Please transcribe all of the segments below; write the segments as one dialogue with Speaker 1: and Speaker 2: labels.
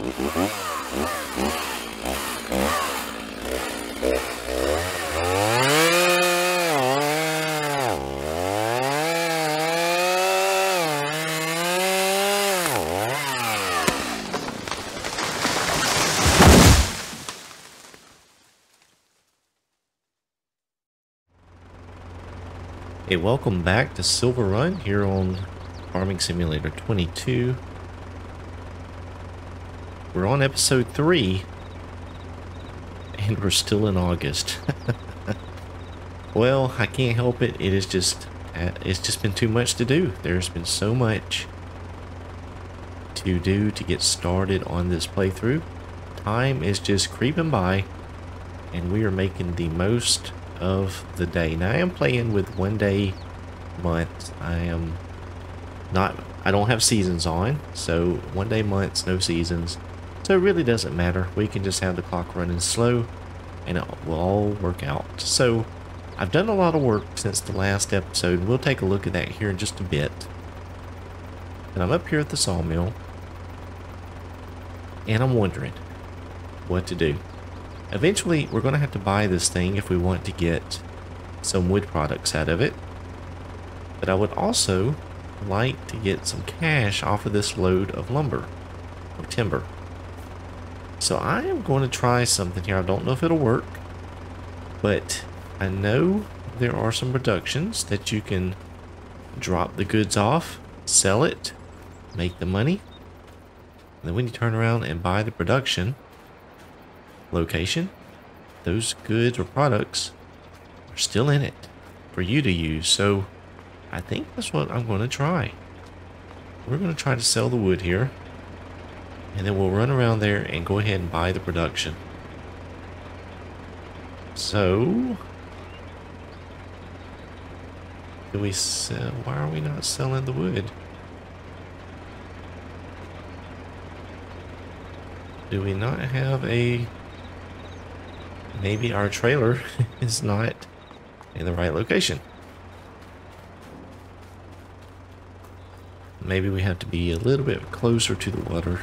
Speaker 1: Hey, welcome back to Silverrun here on Farming Simulator 22. We're on episode 3 and we're still in August. well, I can't help it. It is just uh, it's just been too much to do. There's been so much to do to get started on this playthrough. Time is just creeping by and we are making the most of the day. Now I am playing with one day months. I am not, I don't have seasons on, so one day months, no seasons. So it really doesn't matter. We can just have the clock running slow and it will all work out. So I've done a lot of work since the last episode. We'll take a look at that here in just a bit. And I'm up here at the sawmill and I'm wondering what to do. Eventually, we're going to have to buy this thing if we want to get some wood products out of it. But I would also like to get some cash off of this load of lumber or timber. So I am going to try something here. I don't know if it'll work, but I know there are some productions that you can drop the goods off, sell it, make the money. And then when you turn around and buy the production, location, those goods or products are still in it for you to use. So I think that's what I'm going to try. We're going to try to sell the wood here. And then we'll run around there and go ahead and buy the production. So... Do we sell? Why are we not selling the wood? Do we not have a maybe our trailer is not in the right location. Maybe we have to be a little bit closer to the water.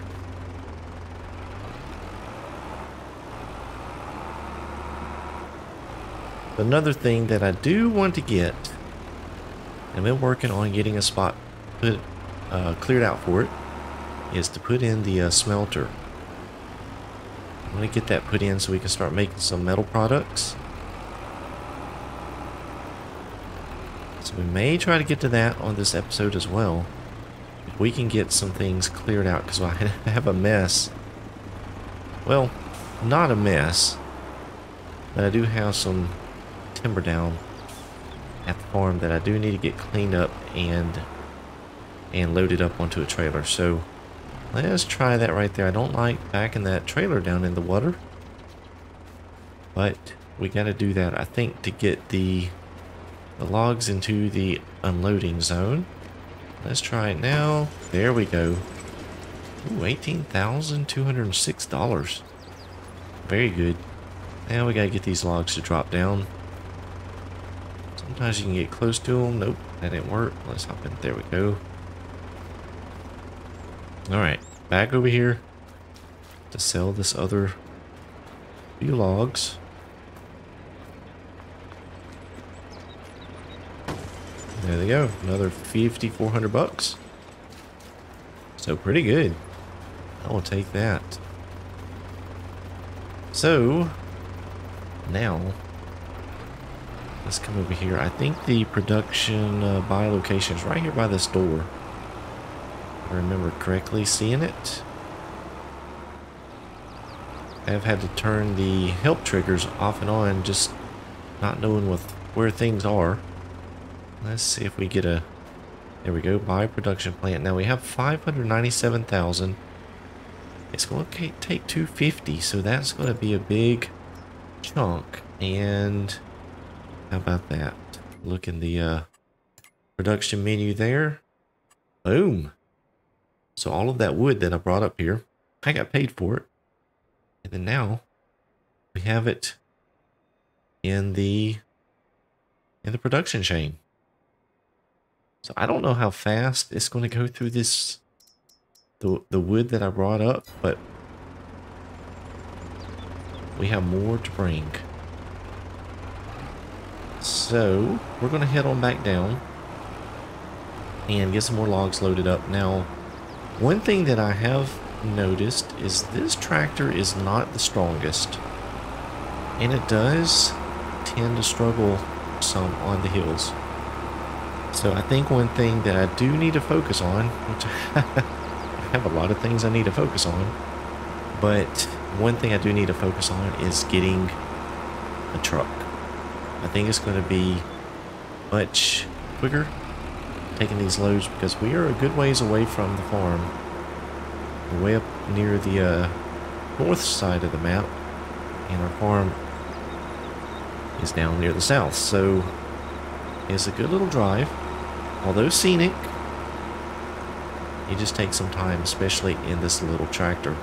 Speaker 1: Another thing that I do want to get, I've been working on getting a spot put uh, cleared out for it, is to put in the uh, smelter. I'm going to get that put in so we can start making some metal products. So we may try to get to that on this episode as well. If we can get some things cleared out because I have a mess. Well, not a mess. But I do have some timber down at the farm that I do need to get cleaned up and and loaded up onto a trailer. So Let's try that right there. I don't like backing that trailer down in the water. But we got to do that, I think, to get the, the logs into the unloading zone. Let's try it now. There we go. Ooh, $18,206. Very good. Now we got to get these logs to drop down. Sometimes you can get close to them. Nope, that didn't work. Let's hop in. There we go. Alright, back over here to sell this other few logs. There they go, another 5,400 bucks. So pretty good. I will take that. So, now, let's come over here. I think the production uh, location is right here by this door. I remember correctly seeing it. I've had to turn the help triggers off and on, just not knowing with where things are. Let's see if we get a... There we go, buy production plant. Now we have 597,000. It's going to take 250, so that's going to be a big chunk. And how about that? Look in the uh, production menu there. Boom. So all of that wood that I brought up here, I got paid for it. And then now we have it in the in the production chain. So I don't know how fast it's going to go through this the the wood that I brought up, but we have more to bring. So, we're going to head on back down and get some more logs loaded up. Now, one thing that I have noticed is this tractor is not the strongest. And it does tend to struggle some on the hills. So I think one thing that I do need to focus on, which I have a lot of things I need to focus on, but one thing I do need to focus on is getting a truck. I think it's going to be much quicker taking these loads because we are a good ways away from the farm. We're way up near the uh, north side of the map and our farm is down near the south. So it's a good little drive. Although scenic, it just takes some time, especially in this little tractor.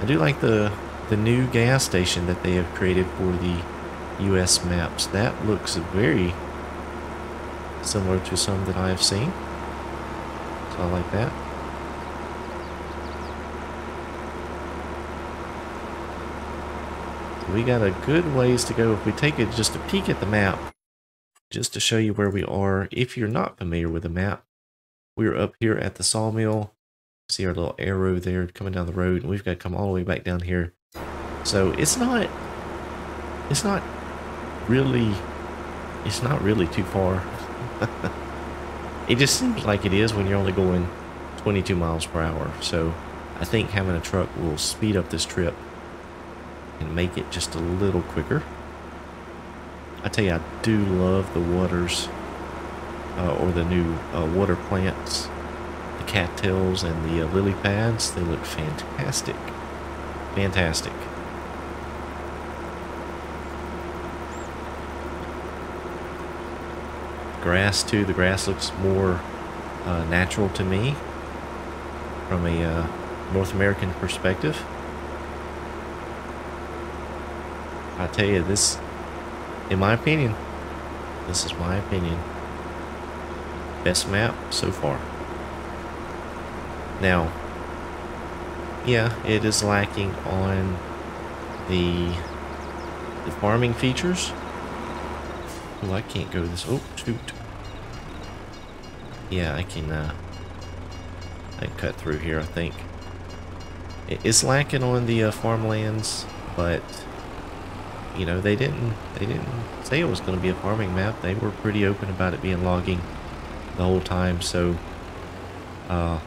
Speaker 1: I do like the the new gas station that they have created for the US maps. That looks very similar to some that I have seen. So I like that. we got a good ways to go if we take it just a peek at the map just to show you where we are if you're not familiar with the map we're up here at the sawmill see our little arrow there coming down the road and we've got to come all the way back down here so it's not it's not really it's not really too far it just seems like it is when you're only going 22 miles per hour so I think having a truck will speed up this trip and make it just a little quicker. I tell you, I do love the waters uh, or the new uh, water plants, the cattails and the uh, lily pads. They look fantastic. Fantastic. Grass too. The grass looks more uh, natural to me from a uh, North American perspective. I tell you, this, in my opinion, this is my opinion, best map so far. Now, yeah, it is lacking on the, the farming features. I can't go this. Oh, shoot. Yeah, I can, uh, I can cut through here, I think. It's lacking on the uh, farmlands, but you know, they didn't they didn't say it was going to be a farming map. They were pretty open about it being logging the whole time. So, uh,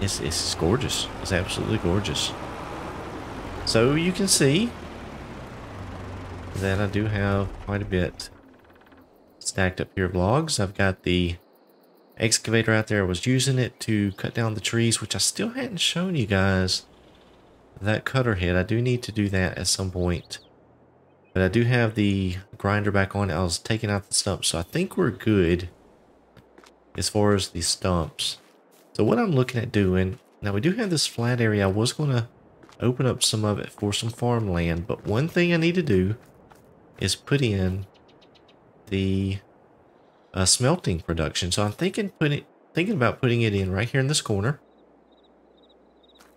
Speaker 1: it's it's gorgeous. It's absolutely gorgeous. So you can see that I do have quite a bit stacked up here of logs. I've got the excavator out there. I was using it to cut down the trees, which I still hadn't shown you guys that cutter head. I do need to do that at some point. But I do have the grinder back on. I was taking out the stumps, so I think we're good as far as the stumps. So what I'm looking at doing, now we do have this flat area. I was going to open up some of it for some farmland, but one thing I need to do is put in the uh, smelting production. So I'm thinking putting thinking about putting it in right here in this corner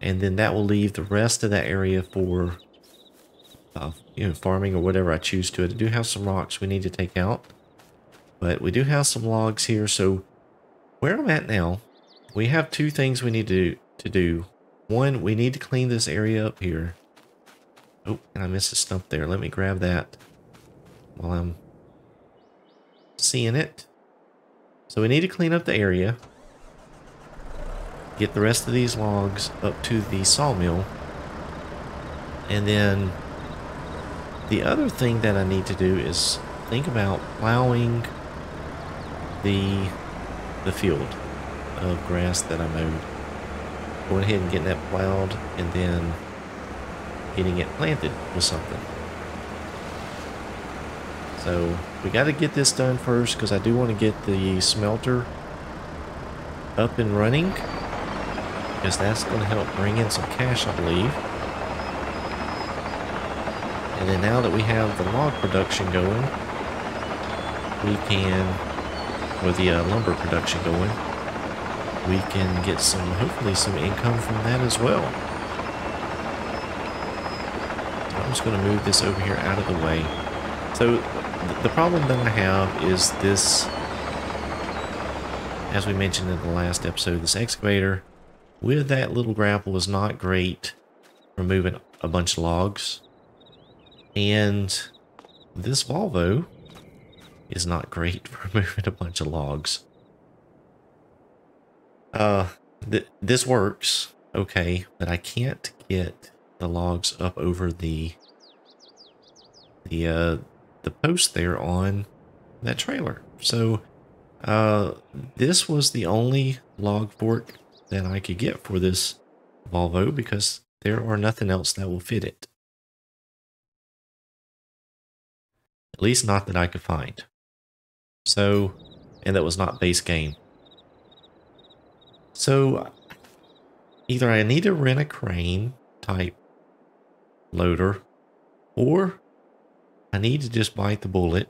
Speaker 1: and then that will leave the rest of that area for uh, you know farming or whatever I choose to. I do have some rocks we need to take out, but we do have some logs here. So where I'm at now, we have two things we need to to do. One, we need to clean this area up here. Oh, and I missed a stump there. Let me grab that while I'm seeing it. So we need to clean up the area get the rest of these logs up to the sawmill. And then the other thing that I need to do is think about plowing the the field of grass that I mowed. Going ahead and getting that plowed and then getting it planted with something. So we got to get this done first because I do want to get the smelter up and running because that's going to help bring in some cash, I believe. And then now that we have the log production going, we can, or the uh, lumber production going, we can get some, hopefully some income from that as well. I'm just going to move this over here out of the way. So the problem that I have is this, as we mentioned in the last episode, this excavator with that little grapple is not great for moving a bunch of logs. And this Volvo is not great for moving a bunch of logs. Uh, th this works okay, but I can't get the logs up over the the uh the post there on that trailer. So uh this was the only log fork that I could get for this Volvo because there are nothing else that will fit it. At least not that I could find. So, and that was not base game. So, either I need to rent a crane type loader, or I need to just bite the bullet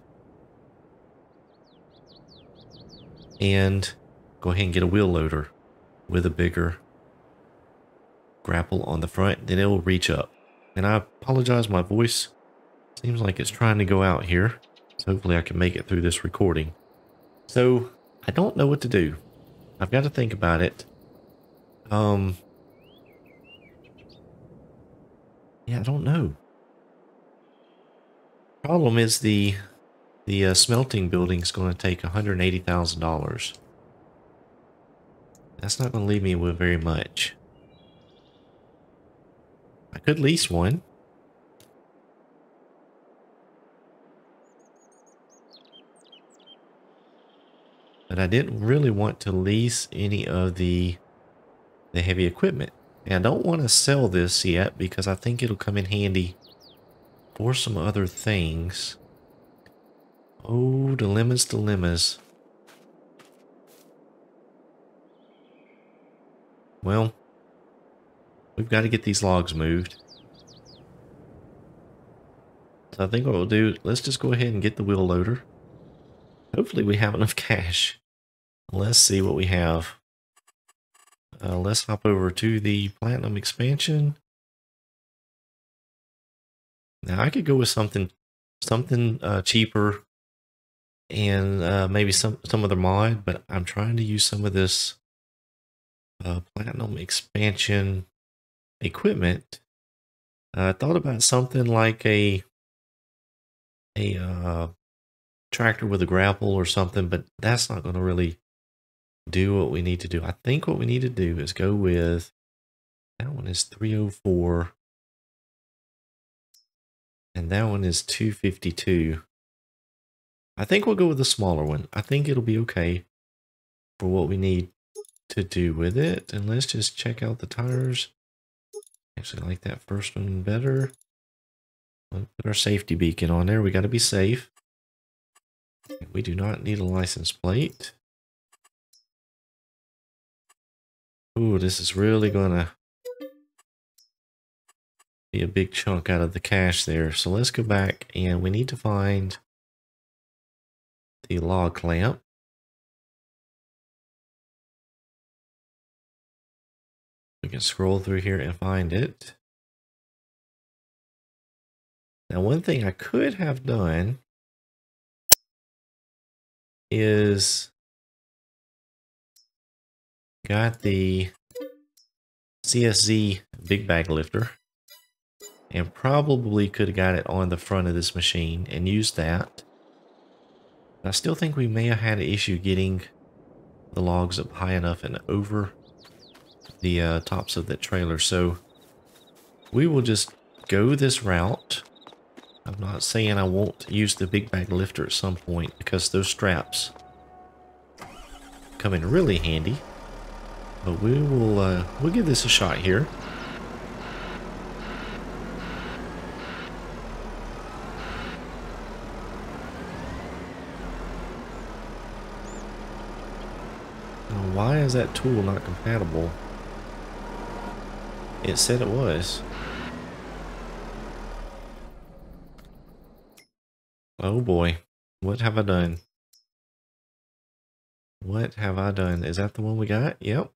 Speaker 1: and go ahead and get a wheel loader with a bigger grapple on the front, then it will reach up. And I apologize, my voice seems like it's trying to go out here. So hopefully I can make it through this recording. So I don't know what to do. I've got to think about it. Um, yeah, I don't know. Problem is the the uh, smelting building is going to take $180,000. That's not going to leave me with very much. I could lease one. But I didn't really want to lease any of the the heavy equipment. And I don't want to sell this yet because I think it'll come in handy for some other things. Oh, dilemmas, dilemmas. Well, we've got to get these logs moved. So I think what we'll do, let's just go ahead and get the wheel loader. Hopefully we have enough cash. Let's see what we have. Uh, let's hop over to the Platinum expansion. Now I could go with something something uh, cheaper and uh, maybe some, some other mod, but I'm trying to use some of this uh, Platinum expansion equipment. I thought about something like a a uh, tractor with a grapple or something, but that's not going to really do what we need to do. I think what we need to do is go with that one is 304 and that one is 252. I think we'll go with the smaller one. I think it'll be okay for what we need to do with it. And let's just check out the tires. Actually, I like that first one better. We'll put our safety beacon on there. We got to be safe. We do not need a license plate. Ooh, this is really gonna be a big chunk out of the cash there. So let's go back and we need to find the log clamp. We can scroll through here and find it. Now, one thing I could have done is got the CSZ big bag lifter and probably could have got it on the front of this machine and used that. I still think we may have had an issue getting the logs up high enough and over the uh, tops of the trailer. So we will just go this route. I'm not saying I won't use the big bag lifter at some point because those straps come in really handy. But we will uh, we'll give this a shot here. Why is that tool not compatible? It said it was. Oh boy, what have I done? What have I done? Is that the one we got? Yep.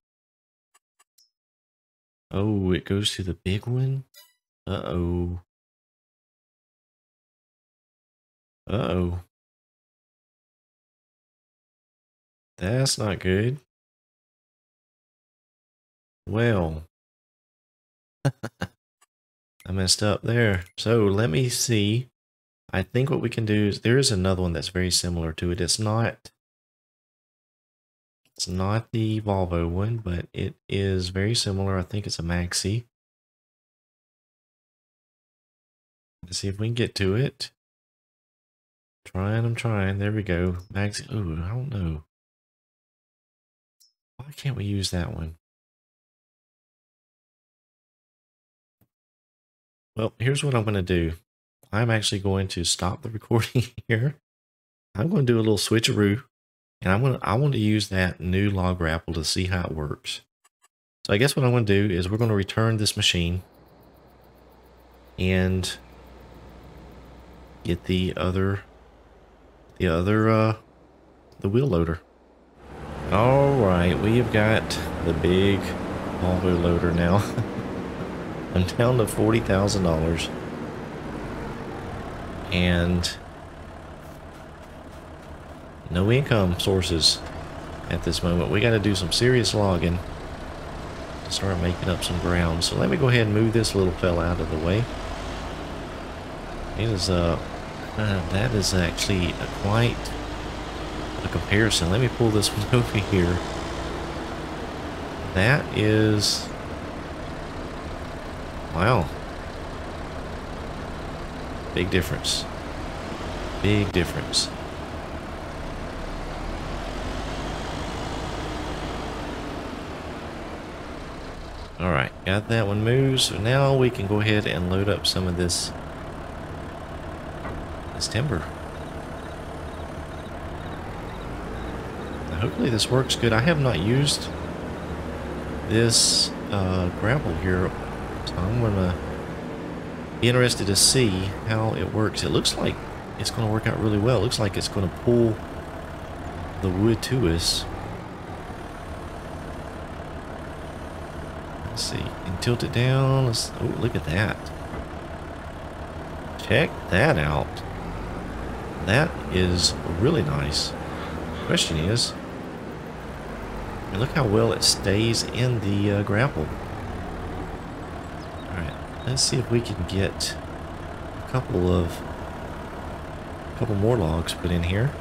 Speaker 1: Oh, it goes to the big one? Uh-oh. Uh-oh. That's not good. Well, I messed up there. So let me see. I think what we can do is there is another one that's very similar to it. It's not it's not the Volvo one, but it is very similar. I think it's a Maxi. Let's see if we can get to it. Trying, I'm trying. There we go. Maxi. Ooh, I don't know. Why can't we use that one? Well, here's what I'm going to do. I'm actually going to stop the recording here. I'm going to do a little switcheroo. And I'm going to, I want to use that new log grapple to see how it works. So I guess what I'm going to do is we're going to return this machine and get the other, the other, uh, the wheel loader. All right, we have got the big Volvo loader now. I'm down to $40,000. And no income sources at this moment. We got to do some serious logging to start making up some ground. So let me go ahead and move this little fella out of the way. It is, uh, uh that is actually a quite a comparison. Let me pull this one over here. That is Wow. Big difference. Big difference. Alright, got that one moved. So now we can go ahead and load up some of this, this timber. Now hopefully this works good. I have not used this uh, grapple here I'm gonna be interested to see how it works. It looks like it's gonna work out really well. It looks like it's gonna pull the wood to us. Let's see. And tilt it down. Let's, oh, look at that. Check that out. That is really nice. Question is, look how well it stays in the uh, grapple. Let's see if we can get a couple of a couple more logs put in here.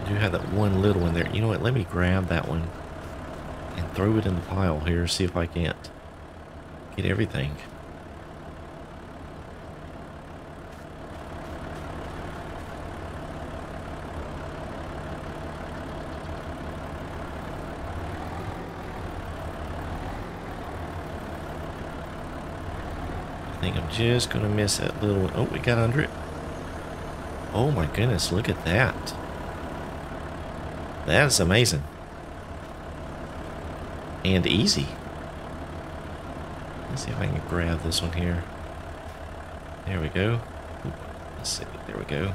Speaker 1: I do have that one little one there. You know what? Let me grab that one and throw it in the pile here. See if I can't get everything. Think I'm just going to miss that little one. Oh, we got under it. Oh my goodness, look at that. That is amazing. And easy. Let's see if I can grab this one here. There we go. Let's see. There we go.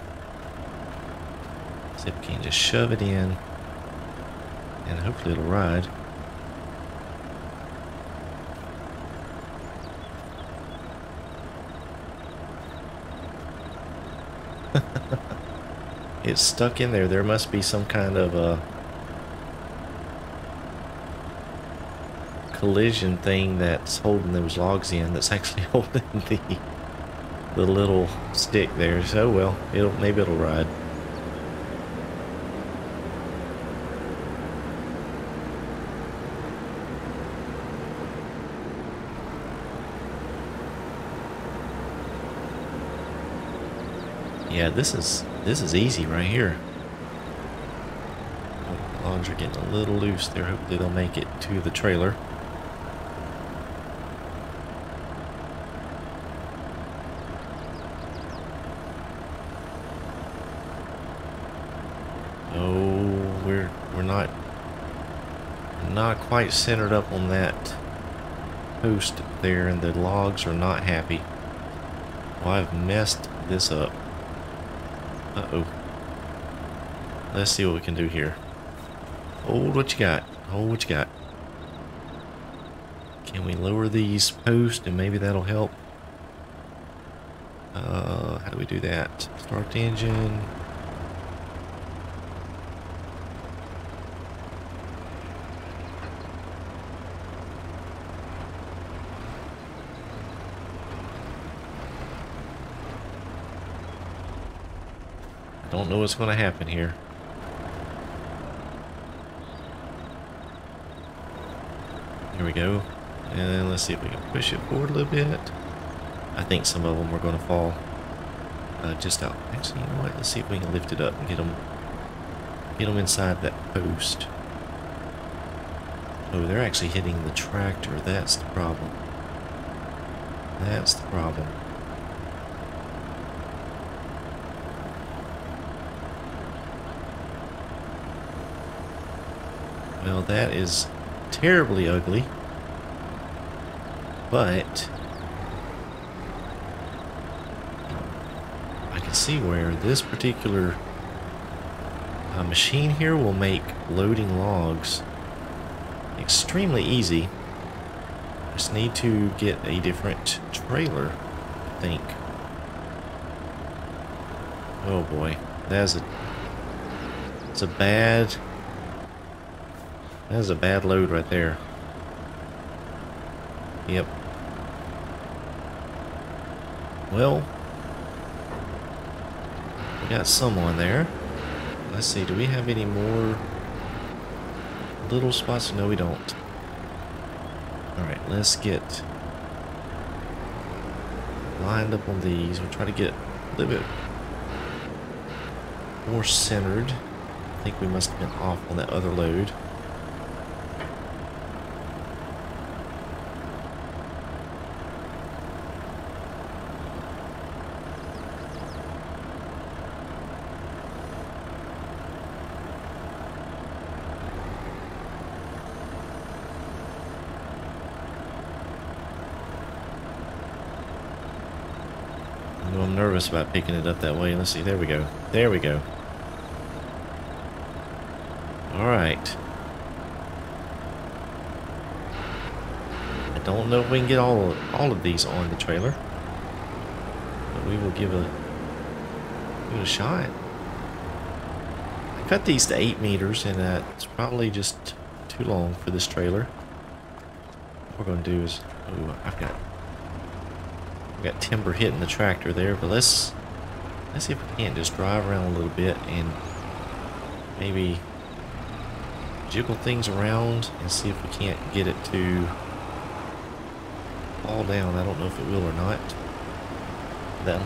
Speaker 1: See if we can just shove it in. And hopefully it'll ride. It's stuck in there. There must be some kind of a collision thing that's holding those logs in that's actually holding the the little stick there. So well, it'll maybe it'll ride. Yeah, this is this is easy right here. Logs are getting a little loose there. Hopefully they'll make it to the trailer. Oh, we're we're not not quite centered up on that post there, and the logs are not happy. Well, I've messed this up. Uh-oh. Let's see what we can do here. Hold what you got. Hold what you got. Can we lower these posts and maybe that'll help? Uh, how do we do that? Start the engine. Don't know what's going to happen here. Here we go. And let's see if we can push it forward a little bit. I think some of them are going to fall uh, just out. Actually, you know what? Let's see if we can lift it up and get them, get them inside that post. Oh, they're actually hitting the tractor. That's the problem. That's the problem. Well, that is terribly ugly. But I can see where this particular uh, machine here will make loading logs extremely easy. Just need to get a different trailer, I think. Oh boy, that's a It's a bad that's a bad load right there. Yep. Well, we got someone there. Let's see, do we have any more little spots? No, we don't. Alright, let's get lined up on these. We'll try to get a little bit more centered. I think we must have been off on that other load. I'm nervous about picking it up that way. Let's see. There we go. There we go. All right. I don't know if we can get all all of these on the trailer, but we will give a give a shot. I cut these to eight meters, and that's probably just too long for this trailer. What we're gonna do is, oh, I've got we got timber hitting the tractor there, but let's let's see if we can't just drive around a little bit and maybe jiggle things around and see if we can't get it to fall down. I don't know if it will or not. That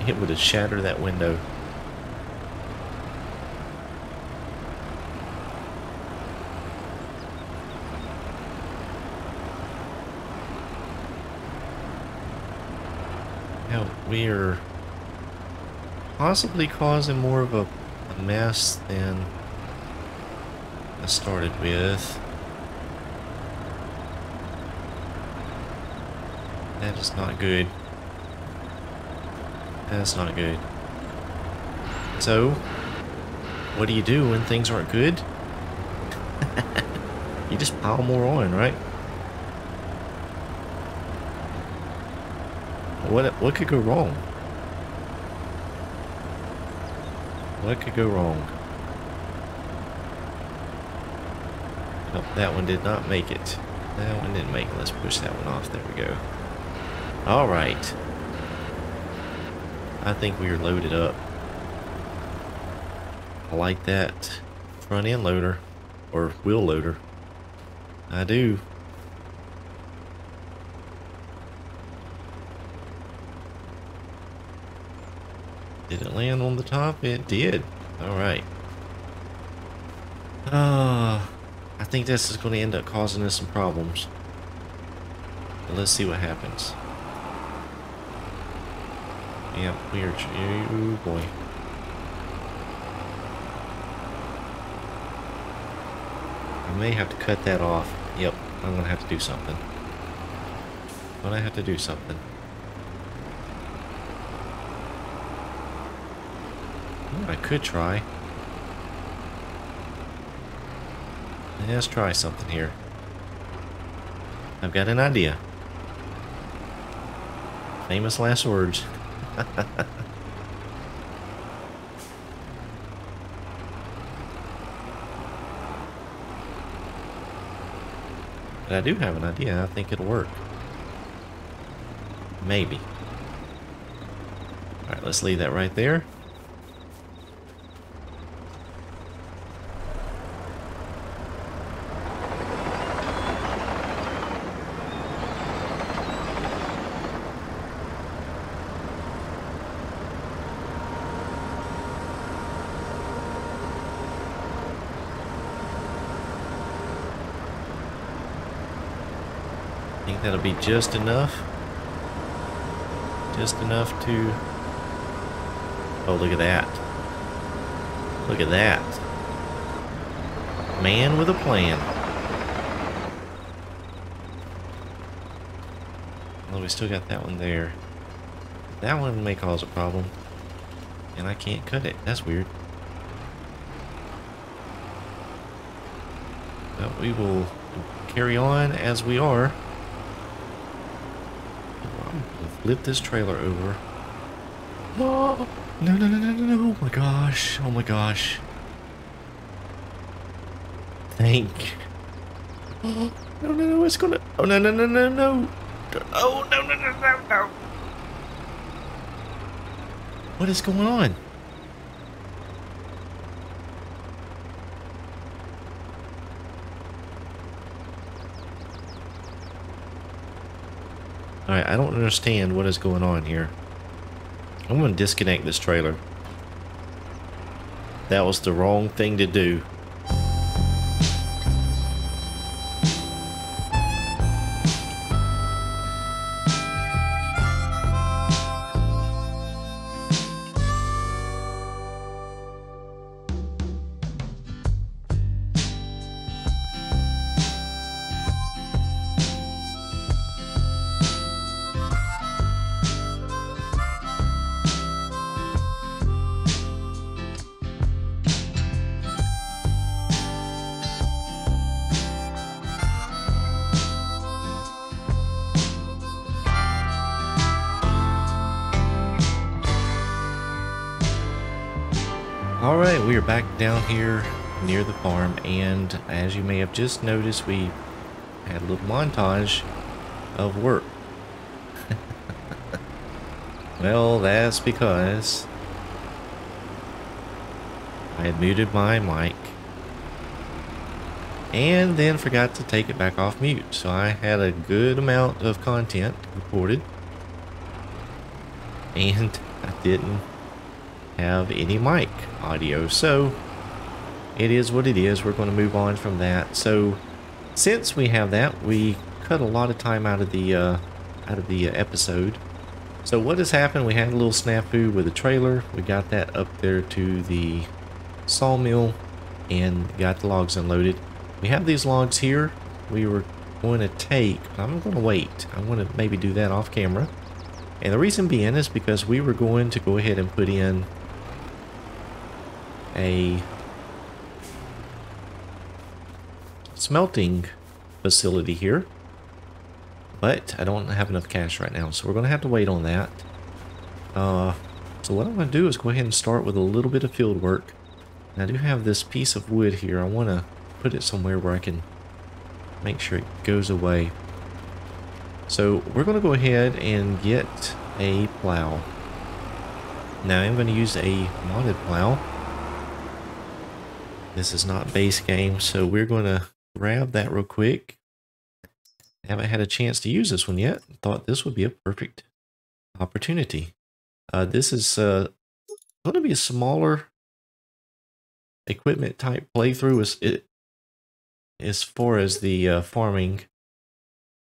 Speaker 1: it would have shattered that window. We're possibly causing more of a, a mess than I started with. That is not good. That's not good. So, what do you do when things aren't good? you just pile more on, right? What what could go wrong? What could go wrong? Oh, that one did not make it. That one didn't make it. Let's push that one off. There we go. Alright. I think we are loaded up. I like that front end loader. Or wheel loader. I do. Did it land on the top? It did. Alright. Uh, I think this is going to end up causing us some problems. But let's see what happens. Yep, we are... Oh boy. I may have to cut that off. Yep, I'm going to have to do something. But to have to do something. I could try. Let's try something here. I've got an idea. Famous last words. But I do have an idea. I think it'll work. Maybe. Alright, let's leave that right there. think that'll be just enough. Just enough to... Oh, look at that. Look at that. Man with a plan. Well, we still got that one there. That one may cause a problem. And I can't cut it. That's weird. But we will carry on as we are. Flip this trailer over. No, no, no, no, no, no, oh my gosh, oh my gosh. Thank. Oh, no, no, no, it's gonna, oh, no, no, no, no, no. Oh, no, no, no, no, no. What is going on? Alright, I don't understand what is going on here. I'm going to disconnect this trailer. That was the wrong thing to do. Alright, we are back down here near the farm, and as you may have just noticed, we had a little montage of work. well, that's because I had muted my mic and then forgot to take it back off mute. So I had a good amount of content recorded and I didn't have any mic audio. So it is what it is. We're going to move on from that. So since we have that, we cut a lot of time out of the uh, out of the uh, episode. So what has happened? We had a little snafu with the trailer. We got that up there to the sawmill and got the logs unloaded. We have these logs here. We were going to take, I'm going to wait. I'm going to maybe do that off camera. And the reason being is because we were going to go ahead and put in a smelting facility here. But I don't have enough cash right now, so we're going to have to wait on that. Uh, so what I'm going to do is go ahead and start with a little bit of field work. And I do have this piece of wood here. I want to put it somewhere where I can make sure it goes away. So we're going to go ahead and get a plow. Now I'm going to use a modded plow. This is not base game, so we're going to grab that real quick. I haven't had a chance to use this one yet. Thought this would be a perfect opportunity. Uh, this is uh, going to be a smaller equipment type playthrough as, it, as far as the uh, farming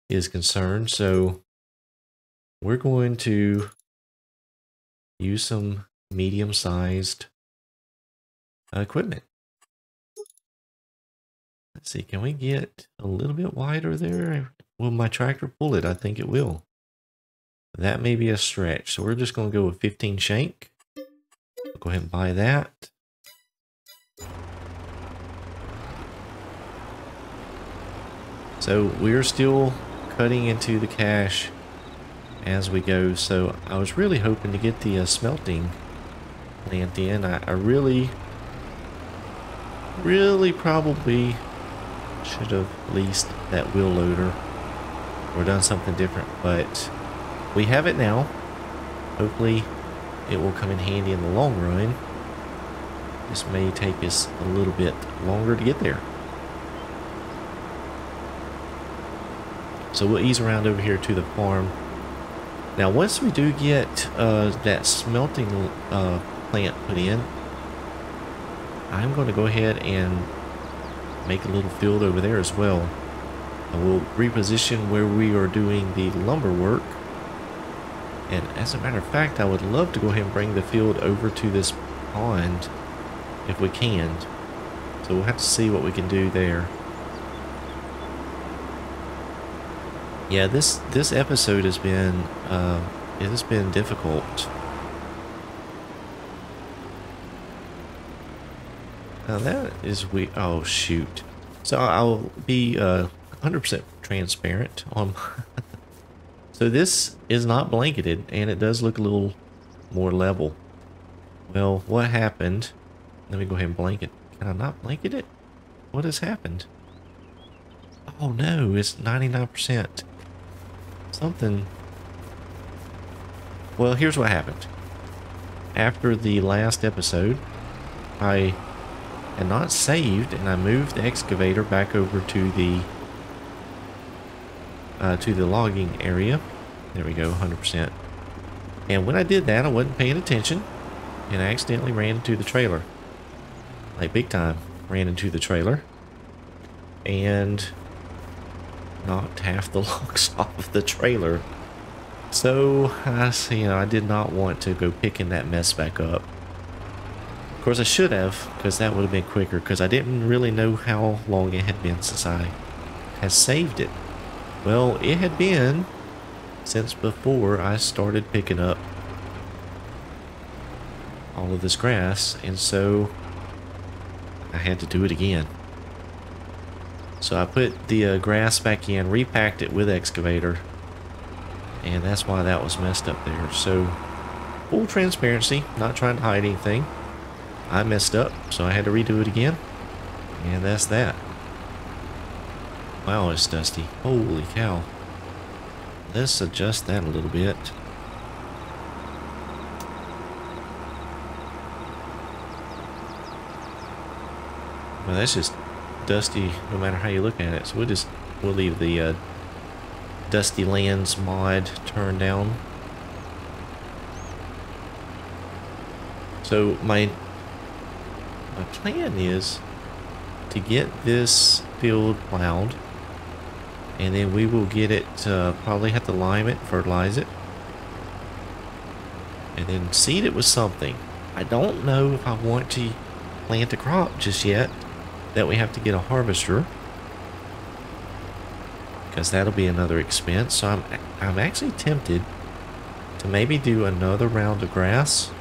Speaker 1: is concerned. So we're going to use some medium-sized equipment. Let's see, can we get a little bit wider there? Will my tractor pull it? I think it will. That may be a stretch. So we're just going to go with 15 shank. Go ahead and buy that. So we're still cutting into the cash as we go. So I was really hoping to get the uh, smelting plant in. I, I really, really probably should have leased that wheel loader or done something different, but we have it now. Hopefully it will come in handy in the long run. This may take us a little bit longer to get there. So we'll ease around over here to the farm. Now once we do get uh, that smelting uh, plant put in, I'm going to go ahead and make a little field over there as well. And we'll reposition where we are doing the lumber work. And as a matter of fact, I would love to go ahead and bring the field over to this pond if we can. So we'll have to see what we can do there. Yeah, this this episode has been uh, it has been difficult. Now that is we. Oh shoot! So I'll be uh, 100% transparent on. so this is not blanketed, and it does look a little more level. Well, what happened? Let me go ahead and blanket. Can I not blanket it? What has happened? Oh no, it's 99%. Something. Well, here's what happened. After the last episode, I had not saved and I moved the excavator back over to the uh, to the logging area. There we go, 100%. And when I did that, I wasn't paying attention and I accidentally ran into the trailer. Like big time, ran into the trailer and knocked half the logs off of the trailer. So, I, you know, I did not want to go picking that mess back up. Course, I should have, because that would have been quicker, because I didn't really know how long it had been since I had saved it. Well, it had been since before I started picking up all of this grass, and so I had to do it again. So I put the uh, grass back in, repacked it with excavator, and that's why that was messed up there. So full transparency, not trying to hide anything. I messed up, so I had to redo it again, and that's that. Wow, it's dusty. Holy cow. Let's adjust that a little bit. Well, that's just dusty no matter how you look at it. So we'll just, we'll leave the uh, Dusty Lands mod turned down. So my, my plan is to get this field plowed and then we will get it, uh, probably have to lime it, fertilize it, and then seed it with something. I don't know if I want to plant a crop just yet that we have to get a harvester because that'll be another expense. So I'm, I'm actually tempted to maybe do another round of grass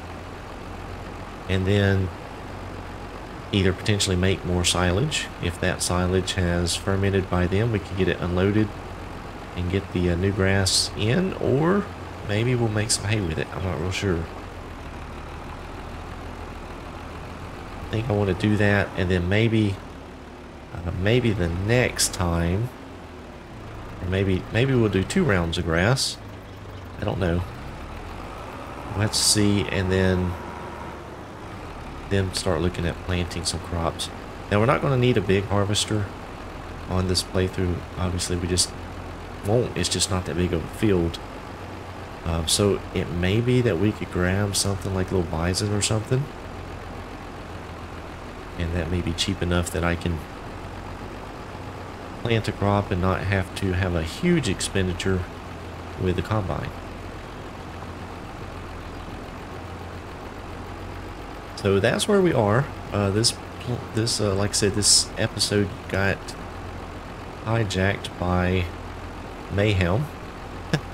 Speaker 1: and then either potentially make more silage. If that silage has fermented by then, we can get it unloaded and get the uh, new grass in, or maybe we'll make some hay with it. I'm not real sure. I think I want to do that, and then maybe, uh, maybe the next time, or maybe maybe we'll do two rounds of grass. I don't know. Let's see, and then then start looking at planting some crops. Now we're not going to need a big harvester on this playthrough. Obviously we just won't. It's just not that big of a field. Um, so it may be that we could grab something like little bison or something. And that may be cheap enough that I can plant a crop and not have to have a huge expenditure with the combine. So that's where we are. Uh, this, this, uh, like I said, this episode got hijacked by mayhem.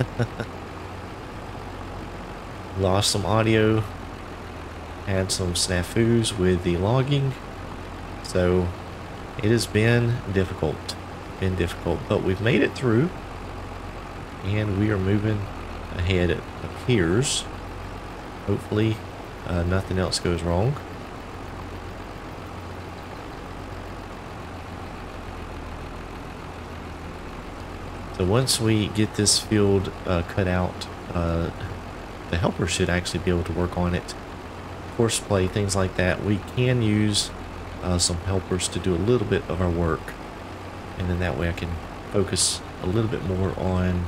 Speaker 1: Lost some audio. Had some snafus with the logging. So it has been difficult. Been difficult, but we've made it through. And we are moving ahead It appears. Hopefully uh, nothing else goes wrong. So once we get this field uh, cut out, uh, the helper should actually be able to work on it. Courseplay, things like that. We can use uh, some helpers to do a little bit of our work. And then that way I can focus a little bit more on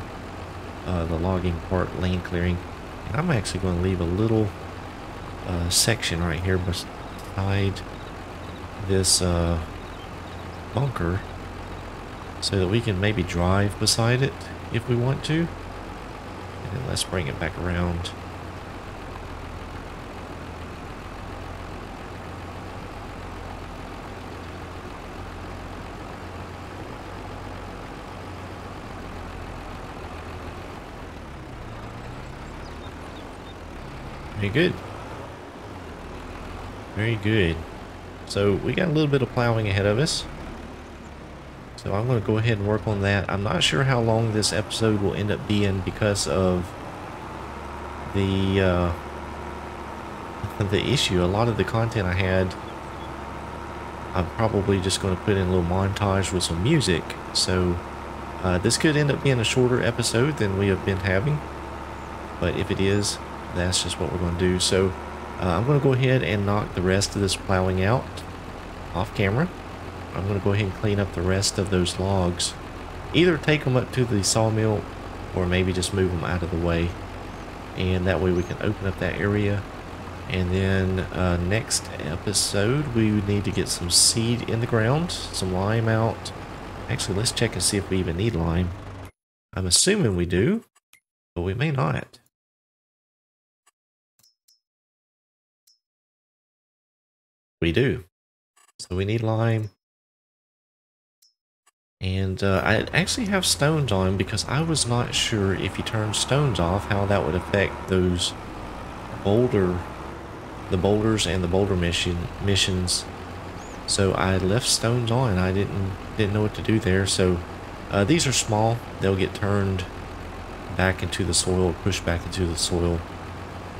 Speaker 1: uh, the logging part, land clearing. And I'm actually going to leave a little uh, section right here beside this uh, bunker so that we can maybe drive beside it if we want to. And then let's bring it back around. Very good. Very good. So we got a little bit of plowing ahead of us. So I'm going to go ahead and work on that. I'm not sure how long this episode will end up being because of the uh, the issue. A lot of the content I had, I'm probably just going to put in a little montage with some music. So uh, this could end up being a shorter episode than we have been having. But if it is, that's just what we're going to do. So uh, I'm going to go ahead and knock the rest of this plowing out off camera. I'm going to go ahead and clean up the rest of those logs. Either take them up to the sawmill or maybe just move them out of the way. And that way we can open up that area. And then uh, next episode, we need to get some seed in the ground, some lime out. Actually, let's check and see if we even need lime. I'm assuming we do, but we may not. We do. So we need lime. And uh, I actually have stones on because I was not sure if you turn stones off how that would affect those boulder, the boulders and the boulder mission missions. So I left stones on. I didn't didn't know what to do there. So uh, these are small. They'll get turned back into the soil, pushed back into the soil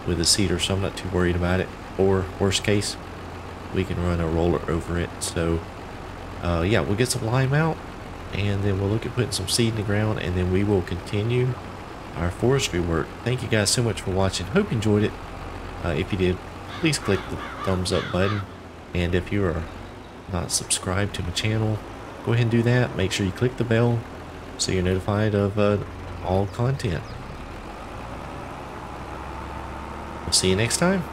Speaker 1: with a seeder. So I'm not too worried about it. Or worst case, we can run a roller over it. So uh, yeah, we'll get some lime out and then we'll look at putting some seed in the ground and then we will continue our forestry work. Thank you guys so much for watching. Hope you enjoyed it. Uh, if you did, please click the thumbs up button. And if you are not subscribed to my channel, go ahead and do that. Make sure you click the bell so you're notified of uh, all content. We'll see you next time.